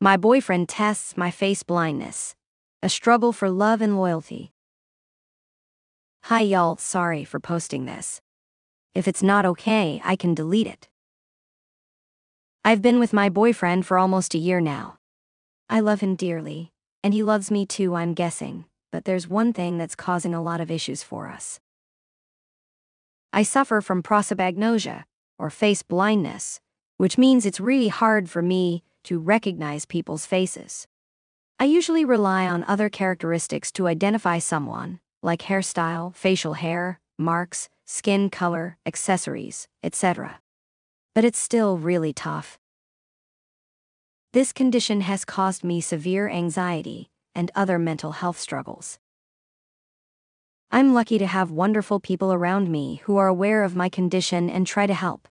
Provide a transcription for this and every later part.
My boyfriend tests my face blindness. A struggle for love and loyalty. Hi, y'all, sorry for posting this. If it's not okay, I can delete it. I've been with my boyfriend for almost a year now. I love him dearly, and he loves me too, I'm guessing, but there's one thing that's causing a lot of issues for us. I suffer from prosopagnosia, or face blindness, which means it's really hard for me to recognize people's faces. I usually rely on other characteristics to identify someone, like hairstyle, facial hair, marks, skin color, accessories, etc. But it's still really tough. This condition has caused me severe anxiety and other mental health struggles. I'm lucky to have wonderful people around me who are aware of my condition and try to help.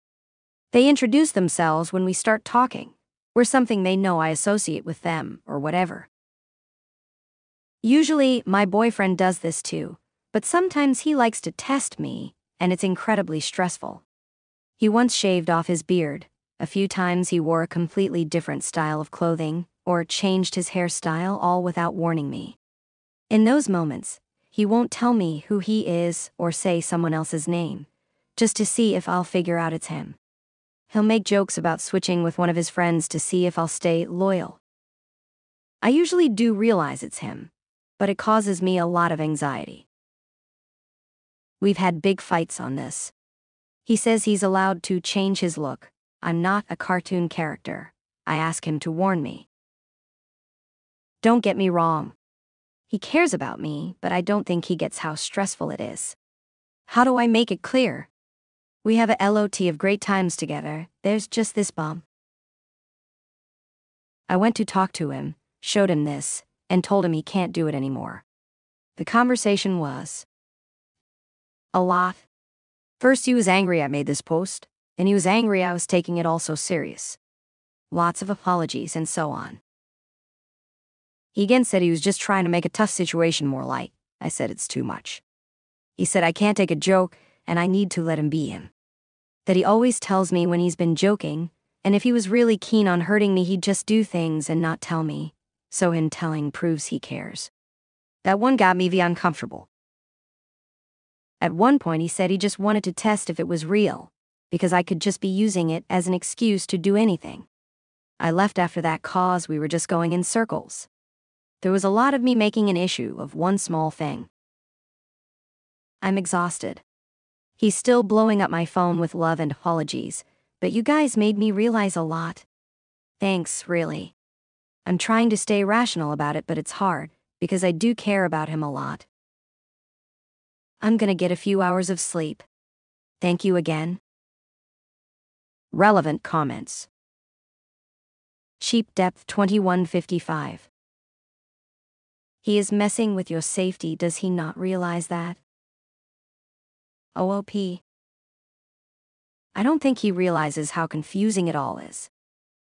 They introduce themselves when we start talking, or something they know I associate with them, or whatever. Usually, my boyfriend does this too, but sometimes he likes to test me, and it's incredibly stressful. He once shaved off his beard, a few times he wore a completely different style of clothing, or changed his hairstyle all without warning me. In those moments, he won't tell me who he is or say someone else's name, just to see if I'll figure out it's him. He'll make jokes about switching with one of his friends to see if I'll stay loyal. I usually do realize it's him, but it causes me a lot of anxiety. We've had big fights on this. He says he's allowed to change his look. I'm not a cartoon character. I ask him to warn me. Don't get me wrong. He cares about me, but I don't think he gets how stressful it is. How do I make it clear? We have a LOT of great times together, there's just this bomb. I went to talk to him, showed him this, and told him he can't do it anymore. The conversation was a lot. First, he was angry I made this post, and he was angry I was taking it all so serious. Lots of apologies and so on. He again said he was just trying to make a tough situation more light. I said it's too much. He said I can't take a joke and I need to let him be him. That he always tells me when he's been joking, and if he was really keen on hurting me, he'd just do things and not tell me so in telling proves he cares. That one got me the uncomfortable. At one point, he said he just wanted to test if it was real, because I could just be using it as an excuse to do anything. I left after that cause we were just going in circles. There was a lot of me making an issue of one small thing. I'm exhausted. He's still blowing up my phone with love and apologies, but you guys made me realize a lot. Thanks, really. I'm trying to stay rational about it, but it's hard, because I do care about him a lot. I'm gonna get a few hours of sleep. Thank you again. Relevant comments. Cheap depth 2155. He is messing with your safety, does he not realize that? OOP. I don't think he realizes how confusing it all is.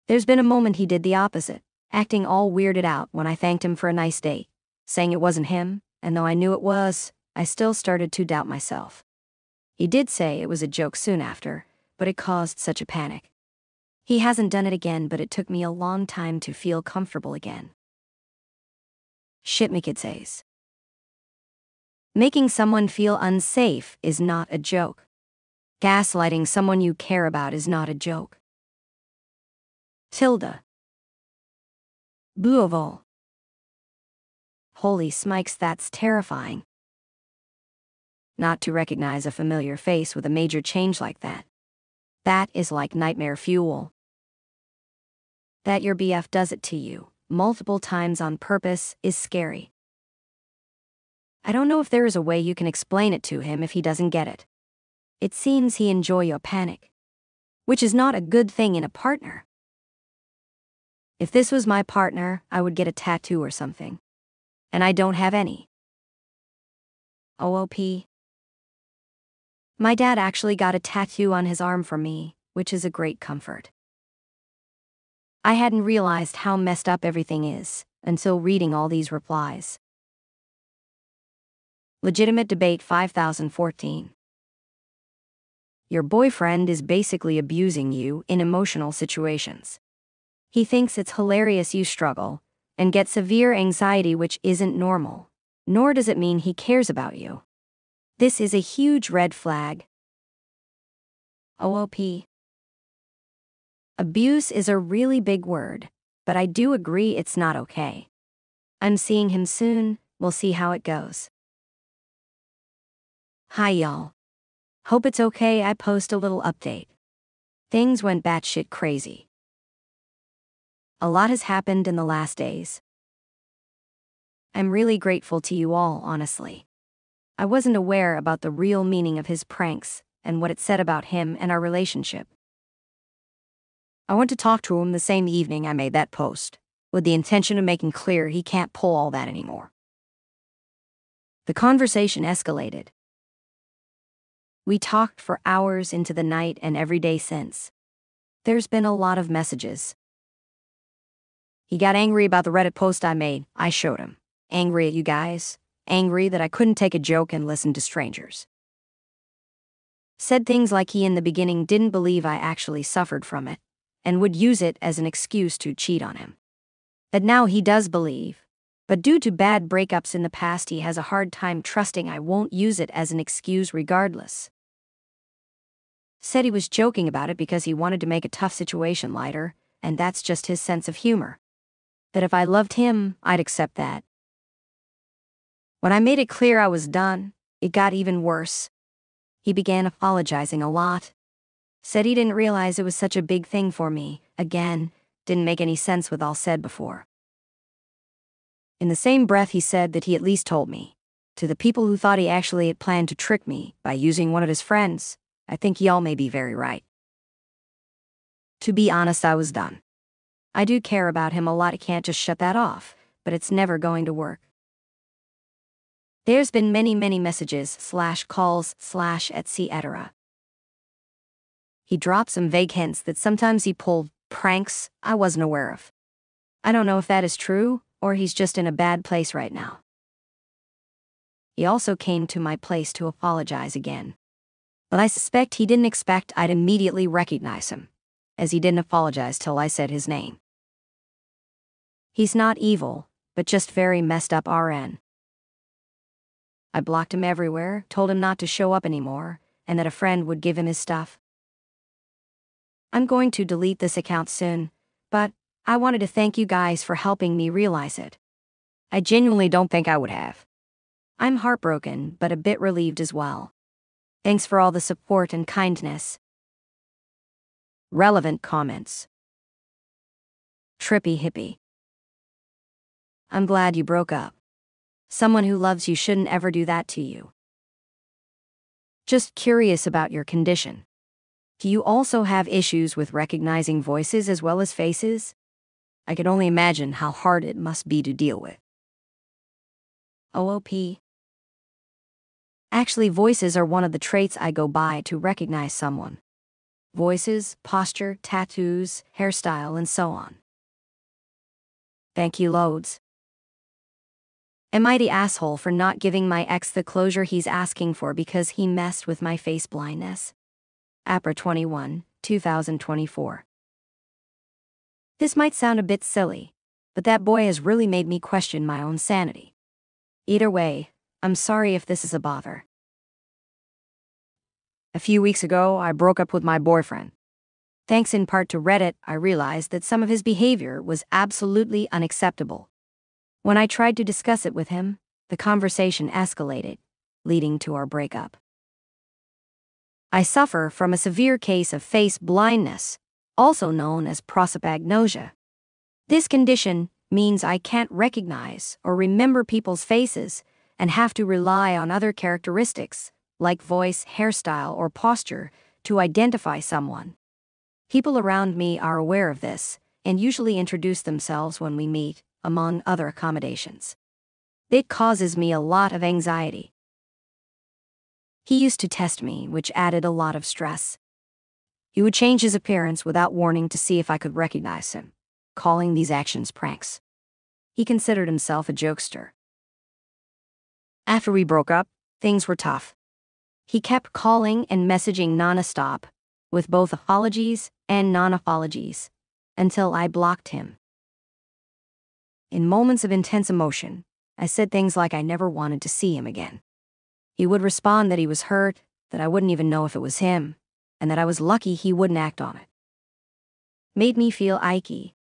There's been a moment he did the opposite acting all weirded out when I thanked him for a nice date, saying it wasn't him, and though I knew it was, I still started to doubt myself. He did say it was a joke soon after, but it caused such a panic. He hasn't done it again, but it took me a long time to feel comfortable again. Shit me could says. Making someone feel unsafe is not a joke. Gaslighting someone you care about is not a joke. Tilda. Buoval. Holy smikes, that's terrifying. Not to recognize a familiar face with a major change like that. That is like nightmare fuel. That your BF does it to you, multiple times on purpose, is scary. I don't know if there is a way you can explain it to him if he doesn't get it. It seems he enjoy your panic. Which is not a good thing in a partner. If this was my partner, I would get a tattoo or something. And I don't have any. OOP. My dad actually got a tattoo on his arm for me, which is a great comfort. I hadn't realized how messed up everything is until reading all these replies. Legitimate Debate 5014. Your boyfriend is basically abusing you in emotional situations. He thinks it's hilarious you struggle and get severe anxiety, which isn't normal, nor does it mean he cares about you. This is a huge red flag. OOP. Abuse is a really big word, but I do agree it's not okay. I'm seeing him soon, we'll see how it goes. Hi, y'all. Hope it's okay I post a little update. Things went batshit crazy. A lot has happened in the last days. I'm really grateful to you all, honestly. I wasn't aware about the real meaning of his pranks and what it said about him and our relationship. I went to talk to him the same evening I made that post, with the intention of making clear he can't pull all that anymore. The conversation escalated. We talked for hours into the night and every day since. There's been a lot of messages, he got angry about the Reddit post I made. I showed him. Angry at you guys. Angry that I couldn't take a joke and listen to strangers. Said things like he in the beginning didn't believe I actually suffered from it, and would use it as an excuse to cheat on him. That now he does believe, but due to bad breakups in the past, he has a hard time trusting I won't use it as an excuse regardless. Said he was joking about it because he wanted to make a tough situation lighter, and that's just his sense of humor that if I loved him, I'd accept that. When I made it clear I was done, it got even worse. He began apologizing a lot. Said he didn't realize it was such a big thing for me. Again, didn't make any sense with all said before. In the same breath, he said that he at least told me. To the people who thought he actually had planned to trick me by using one of his friends, I think y'all may be very right. To be honest, I was done. I do care about him a lot, I can't just shut that off, but it's never going to work. There's been many, many messages, slash calls, slash etc. He dropped some vague hints that sometimes he pulled pranks I wasn't aware of. I don't know if that is true, or he's just in a bad place right now. He also came to my place to apologize again. But I suspect he didn't expect I'd immediately recognize him as he didn't apologize till I said his name. He's not evil, but just very messed up RN. I blocked him everywhere, told him not to show up anymore, and that a friend would give him his stuff. I'm going to delete this account soon, but I wanted to thank you guys for helping me realize it. I genuinely don't think I would have. I'm heartbroken, but a bit relieved as well. Thanks for all the support and kindness. Relevant comments. Trippy hippie. I'm glad you broke up. Someone who loves you shouldn't ever do that to you. Just curious about your condition. Do you also have issues with recognizing voices as well as faces? I can only imagine how hard it must be to deal with. OOP. Actually, voices are one of the traits I go by to recognize someone voices, posture, tattoos, hairstyle, and so on. Thank you loads. Am I the asshole for not giving my ex the closure he's asking for because he messed with my face blindness? APRA 21, 2024. This might sound a bit silly, but that boy has really made me question my own sanity. Either way, I'm sorry if this is a bother. A few weeks ago, I broke up with my boyfriend. Thanks in part to Reddit, I realized that some of his behavior was absolutely unacceptable. When I tried to discuss it with him, the conversation escalated, leading to our breakup. I suffer from a severe case of face blindness, also known as prosopagnosia. This condition means I can't recognize or remember people's faces and have to rely on other characteristics like voice, hairstyle, or posture, to identify someone. People around me are aware of this and usually introduce themselves when we meet, among other accommodations. It causes me a lot of anxiety. He used to test me, which added a lot of stress. He would change his appearance without warning to see if I could recognize him, calling these actions pranks. He considered himself a jokester. After we broke up, things were tough. He kept calling and messaging nonstop, with both apologies and non apologies, until I blocked him. In moments of intense emotion, I said things like I never wanted to see him again. He would respond that he was hurt, that I wouldn't even know if it was him, and that I was lucky he wouldn't act on it. Made me feel icky.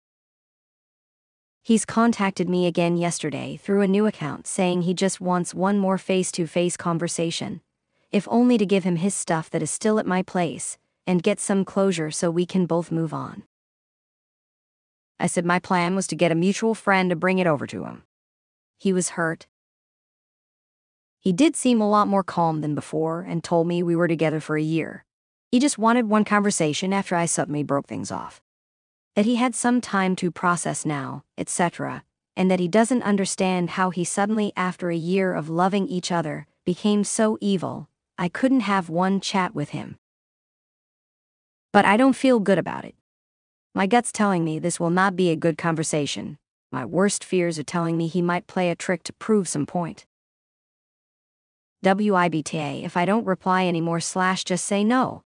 He's contacted me again yesterday through a new account saying he just wants one more face to face conversation, if only to give him his stuff that is still at my place and get some closure so we can both move on. I said my plan was to get a mutual friend to bring it over to him. He was hurt. He did seem a lot more calm than before and told me we were together for a year. He just wanted one conversation after I suddenly broke things off. That he had some time to process now, etc., and that he doesn't understand how he suddenly, after a year of loving each other, became so evil. I couldn't have one chat with him. But I don't feel good about it. My gut's telling me this will not be a good conversation. My worst fears are telling me he might play a trick to prove some point. WIBTA if I don't reply anymore slash just say no.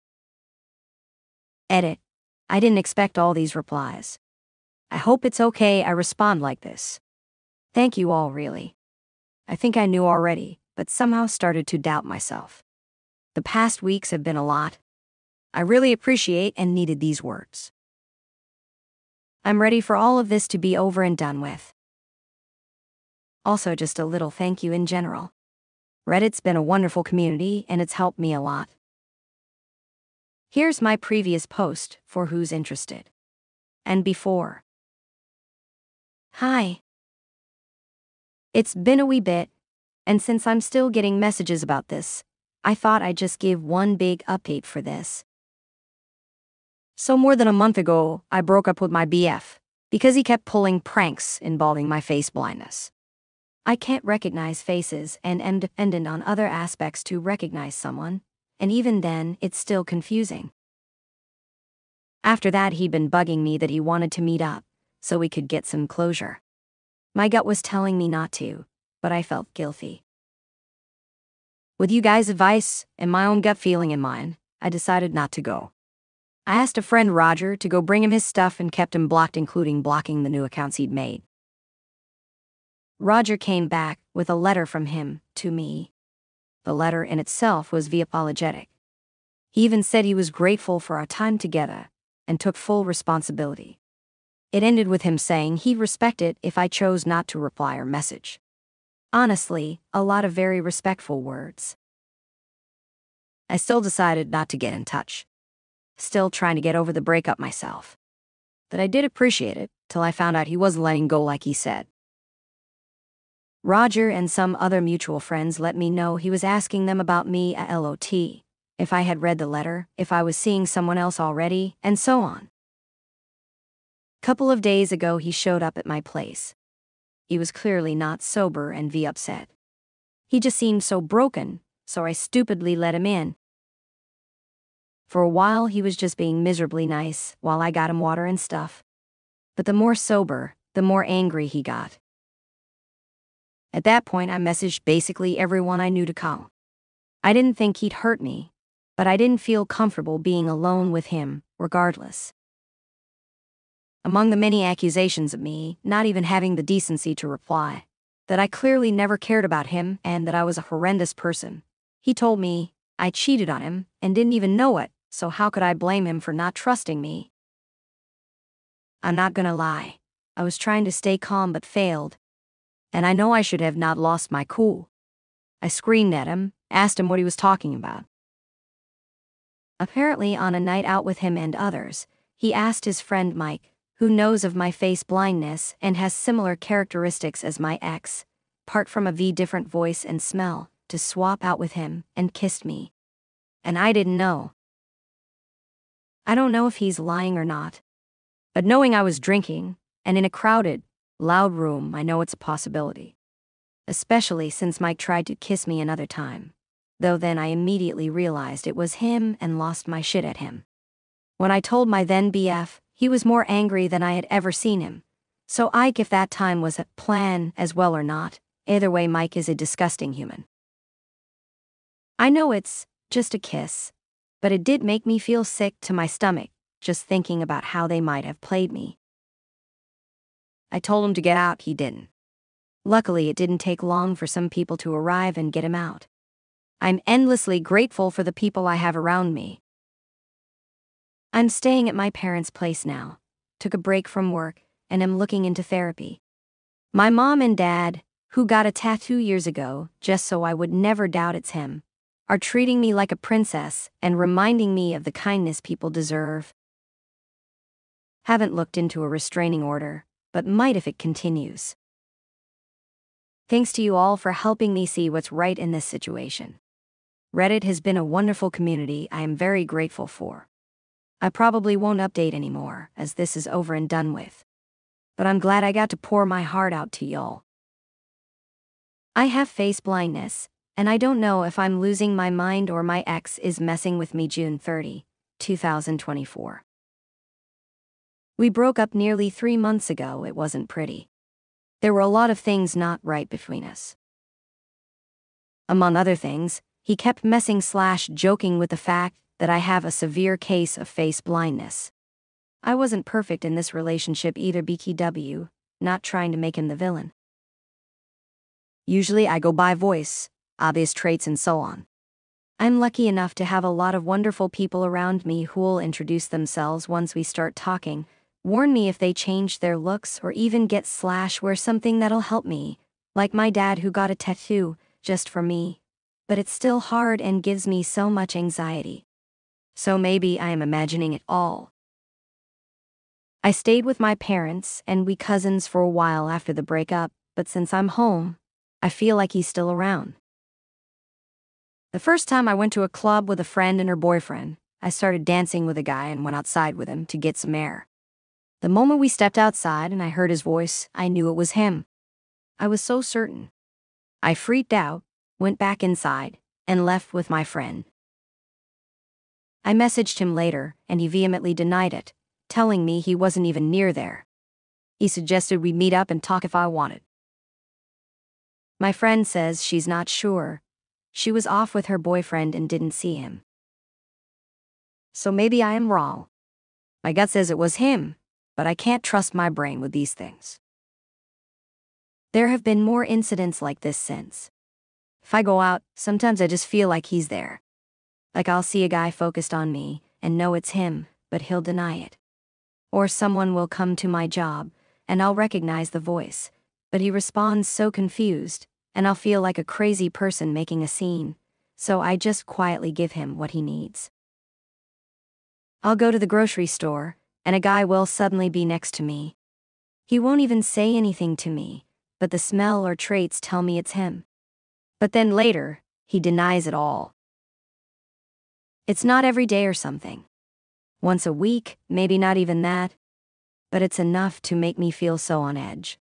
Edit. I didn't expect all these replies. I hope it's okay I respond like this. Thank you all really. I think I knew already, but somehow started to doubt myself. The past weeks have been a lot. I really appreciate and needed these words. I'm ready for all of this to be over and done with. Also, just a little thank you in general. Reddit's been a wonderful community and it's helped me a lot. Here's my previous post for who's interested. And before. Hi. It's been a wee bit, and since I'm still getting messages about this, I thought I'd just give one big update for this. So, more than a month ago, I broke up with my BF because he kept pulling pranks involving my face blindness. I can't recognize faces and am dependent on other aspects to recognize someone, and even then, it's still confusing. After that, he'd been bugging me that he wanted to meet up so we could get some closure. My gut was telling me not to, but I felt guilty. With you guys' advice and my own gut feeling in mind, I decided not to go. I asked a friend, Roger, to go bring him his stuff and kept him blocked, including blocking the new accounts he'd made. Roger came back with a letter from him to me. The letter in itself was V apologetic. He even said he was grateful for our time together and took full responsibility. It ended with him saying he'd respect it if I chose not to reply or message. Honestly, a lot of very respectful words. I still decided not to get in touch still trying to get over the breakup myself. But I did appreciate it till I found out he wasn't letting go like he said. Roger and some other mutual friends let me know he was asking them about me a LOT, if I had read the letter, if I was seeing someone else already, and so on. Couple of days ago, he showed up at my place. He was clearly not sober and V upset. He just seemed so broken, so I stupidly let him in, for a while, he was just being miserably nice while I got him water and stuff. But the more sober, the more angry he got. At that point, I messaged basically everyone I knew to call. I didn't think he'd hurt me, but I didn't feel comfortable being alone with him, regardless. Among the many accusations of me, not even having the decency to reply, that I clearly never cared about him and that I was a horrendous person, he told me I cheated on him and didn't even know it so how could I blame him for not trusting me? I'm not gonna lie. I was trying to stay calm but failed. And I know I should have not lost my cool. I screamed at him, asked him what he was talking about. Apparently, on a night out with him and others, he asked his friend Mike, who knows of my face blindness and has similar characteristics as my ex, part from a V different voice and smell, to swap out with him and kissed me. And I didn't know. I don't know if he's lying or not. But knowing I was drinking, and in a crowded, loud room, I know it's a possibility. Especially since Mike tried to kiss me another time. Though then I immediately realized it was him and lost my shit at him. When I told my then BF, he was more angry than I had ever seen him. So Ike, if that time was a plan as well or not, either way, Mike is a disgusting human. I know it's just a kiss, but it did make me feel sick to my stomach, just thinking about how they might have played me. I told him to get out, he didn't. Luckily, it didn't take long for some people to arrive and get him out. I'm endlessly grateful for the people I have around me. I'm staying at my parents' place now, took a break from work, and am looking into therapy. My mom and dad, who got a tattoo years ago just so I would never doubt it's him, are treating me like a princess and reminding me of the kindness people deserve. Haven't looked into a restraining order, but might if it continues. Thanks to you all for helping me see what's right in this situation. Reddit has been a wonderful community I am very grateful for. I probably won't update anymore, as this is over and done with. But I'm glad I got to pour my heart out to y'all. I have face blindness, and I don't know if I'm losing my mind or my ex is messing with me June 30, 2024. We broke up nearly three months ago, it wasn't pretty. There were a lot of things not right between us. Among other things, he kept messing slash joking with the fact that I have a severe case of face blindness. I wasn't perfect in this relationship either BKW, not trying to make him the villain. Usually I go by voice, obvious traits and so on. I'm lucky enough to have a lot of wonderful people around me who'll introduce themselves once we start talking, Warn me if they change their looks or even get slash wear something that'll help me, like my dad who got a tattoo, just for me. But it's still hard and gives me so much anxiety. So maybe I am imagining it all. I stayed with my parents and we cousins for a while after the breakup, but since I'm home, I feel like he's still around. The first time I went to a club with a friend and her boyfriend, I started dancing with a guy and went outside with him to get some air. The moment we stepped outside and I heard his voice, I knew it was him. I was so certain. I freaked out, went back inside, and left with my friend. I messaged him later, and he vehemently denied it, telling me he wasn't even near there. He suggested we meet up and talk if I wanted. My friend says she's not sure. She was off with her boyfriend and didn't see him. So maybe I am wrong. My gut says it was him, but I can't trust my brain with these things. There have been more incidents like this since. If I go out, sometimes I just feel like he's there. Like I'll see a guy focused on me and know it's him, but he'll deny it. Or someone will come to my job and I'll recognize the voice, but he responds so confused, and I'll feel like a crazy person making a scene, so I just quietly give him what he needs. I'll go to the grocery store and a guy will suddenly be next to me. He won't even say anything to me, but the smell or traits tell me it's him. But then later, he denies it all. It's not every day or something. Once a week, maybe not even that, but it's enough to make me feel so on edge.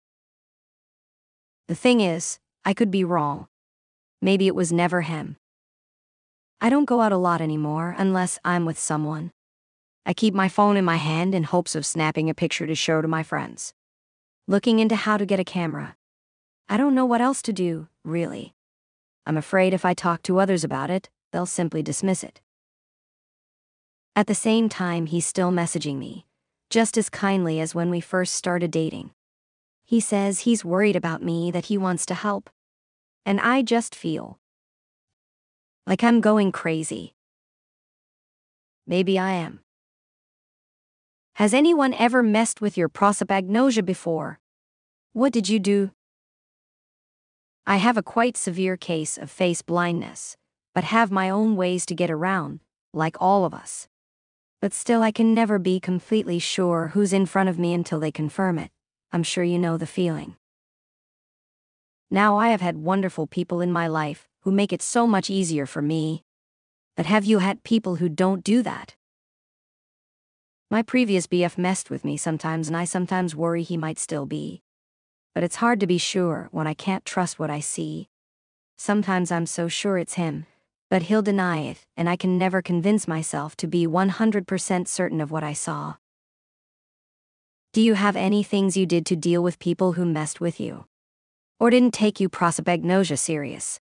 The thing is, I could be wrong. Maybe it was never him. I don't go out a lot anymore unless I'm with someone. I keep my phone in my hand in hopes of snapping a picture to show to my friends. Looking into how to get a camera. I don't know what else to do, really. I'm afraid if I talk to others about it, they'll simply dismiss it. At the same time, he's still messaging me, just as kindly as when we first started dating. He says he's worried about me, that he wants to help. And I just feel like I'm going crazy. Maybe I am. Has anyone ever messed with your prosopagnosia before? What did you do? I have a quite severe case of face blindness, but have my own ways to get around, like all of us. But still, I can never be completely sure who's in front of me until they confirm it. I'm sure you know the feeling. Now, I have had wonderful people in my life who make it so much easier for me. But have you had people who don't do that? My previous BF messed with me sometimes, and I sometimes worry he might still be. But it's hard to be sure when I can't trust what I see. Sometimes I'm so sure it's him, but he'll deny it, and I can never convince myself to be 100% certain of what I saw. Do you have any things you did to deal with people who messed with you? Or didn't take you prosopagnosia serious?